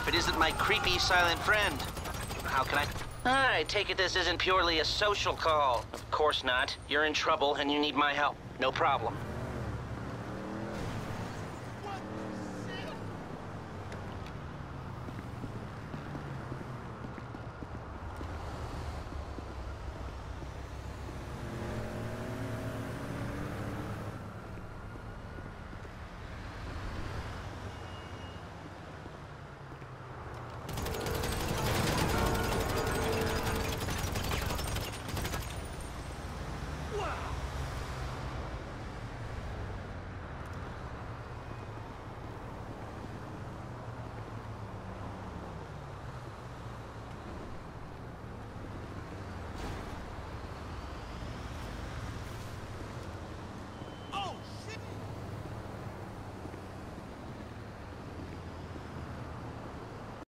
If it isn't my creepy silent friend. How can I... I take it this isn't purely a social call. Of course not. You're in trouble and you need my help. No problem.